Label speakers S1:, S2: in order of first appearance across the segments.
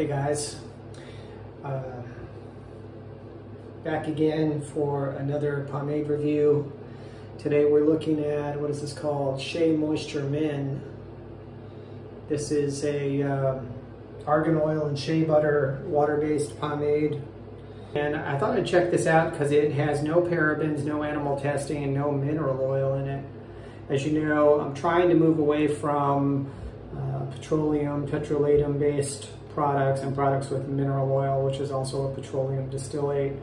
S1: Hey guys, uh, back again for another pomade review. Today we're looking at, what is this called? Shea Moisture Men. This is a um, argan oil and shea butter water-based pomade. And I thought I'd check this out because it has no parabens, no animal testing, and no mineral oil in it. As you know, I'm trying to move away from uh, petroleum, petrolatum based products and products with mineral oil, which is also a petroleum distillate.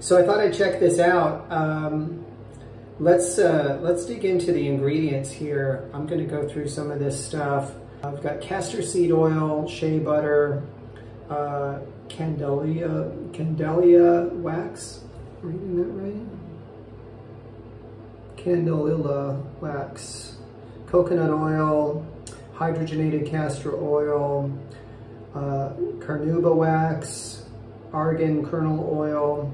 S1: So I thought I'd check this out. Um, let's, uh, let's dig into the ingredients here. I'm gonna go through some of this stuff. I've got castor seed oil, shea butter, uh, candelia, candelia wax. Reading that right? Candelilla wax, coconut oil, hydrogenated castor oil, uh, carnauba wax, argan kernel oil,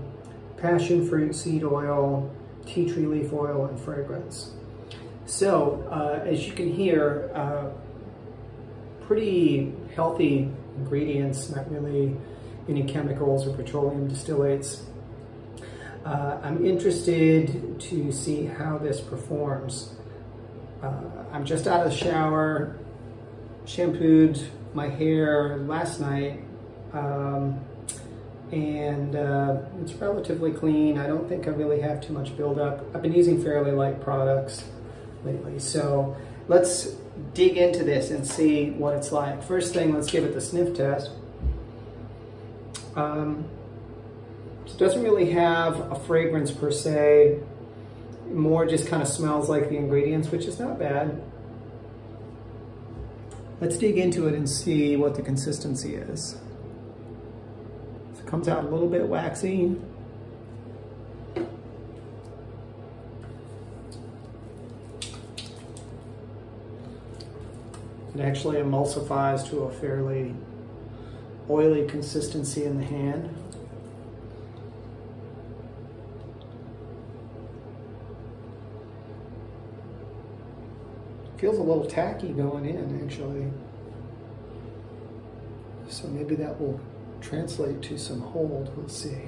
S1: passion fruit seed oil, tea tree leaf oil, and fragrance. So, uh, as you can hear, uh, pretty healthy ingredients, not really any chemicals or petroleum distillates. Uh, I'm interested to see how this performs. Uh, I'm just out of the shower, shampooed my hair last night, um, and uh, it's relatively clean. I don't think I really have too much buildup. I've been using fairly light products lately, so let's dig into this and see what it's like. First thing, let's give it the sniff test. Um, it doesn't really have a fragrance per se, more just kind of smells like the ingredients, which is not bad. Let's dig into it and see what the consistency is. it comes out a little bit waxy. It actually emulsifies to a fairly oily consistency in the hand. Feels a little tacky going in, actually. So maybe that will translate to some hold, we'll see.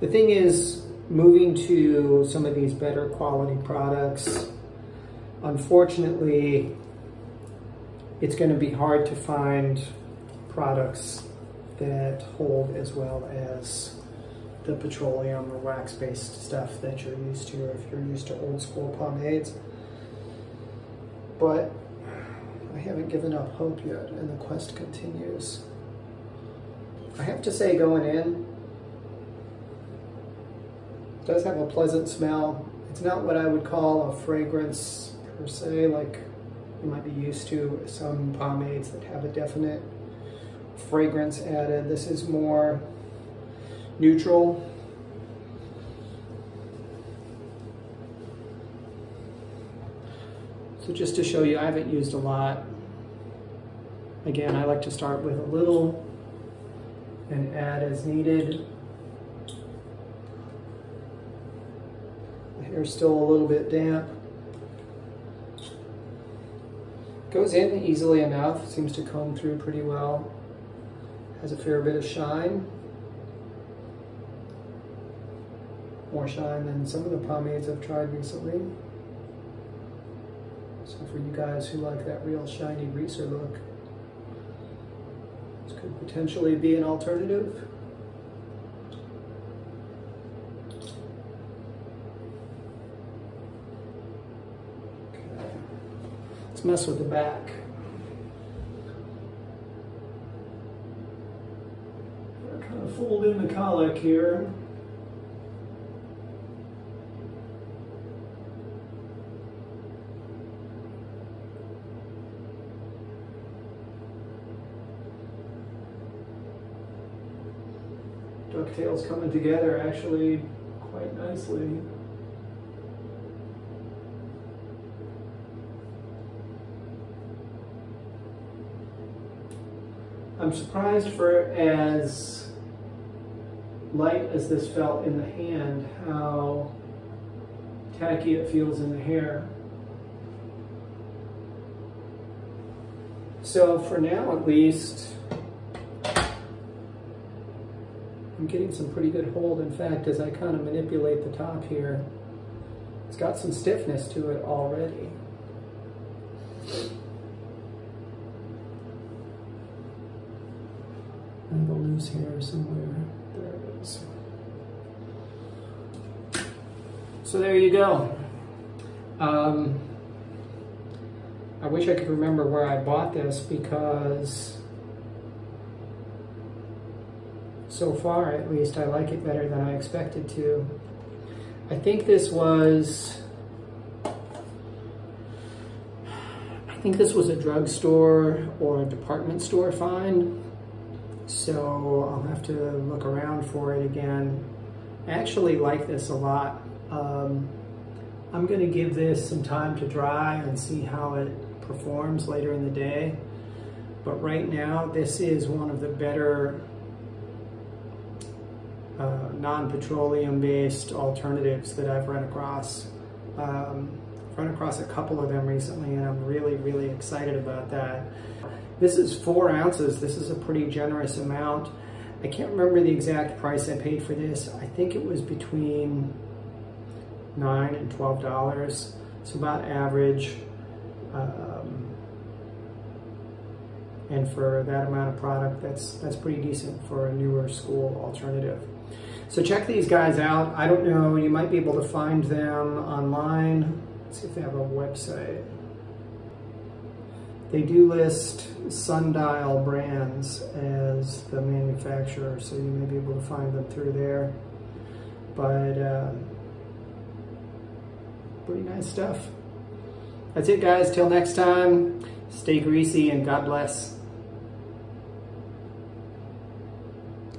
S1: The thing is, moving to some of these better quality products, unfortunately, it's going to be hard to find products that hold as well as the petroleum or wax-based stuff that you're used to or if you're used to old school pomades. But I haven't given up hope yet and the quest continues. I have to say going in, does have a pleasant smell. It's not what I would call a fragrance per se, like you might be used to some pomades that have a definite fragrance added. This is more neutral. So just to show you, I haven't used a lot. Again, I like to start with a little and add as needed. The hair's still a little bit damp. Goes in easily enough, seems to comb through pretty well. Has a fair bit of shine. More shine than some of the pomades I've tried recently. So for you guys who like that real shiny greaser look, this could potentially be an alternative. Okay. Let's mess with the back. Kind of fold in the cowlick here. ducktail's coming together actually quite nicely. I'm surprised for as light as this felt in the hand, how tacky it feels in the hair. So for now at least, I'm getting some pretty good hold. In fact, as I kind of manipulate the top here, it's got some stiffness to it already. I have a loose hair somewhere. There it is. So there you go. Um, I wish I could remember where I bought this because so far at least I like it better than I expected to. I think this was I think this was a drugstore or a department store find so I'll have to look around for it again. I actually like this a lot. Um, I'm going to give this some time to dry and see how it performs later in the day. But right now, this is one of the better uh, non-petroleum based alternatives that I've run across. Um, run across a couple of them recently and I'm really, really excited about that. This is four ounces. This is a pretty generous amount. I can't remember the exact price I paid for this. I think it was between nine and twelve dollars. It's about average. Um, and for that amount of product, that's that's pretty decent for a newer school alternative. So check these guys out. I don't know, you might be able to find them online. Let's see if they have a website. They do list Sundial Brands as the manufacturer, so you may be able to find them through there. But uh, pretty nice stuff. That's it, guys. Till next time, stay greasy and God bless.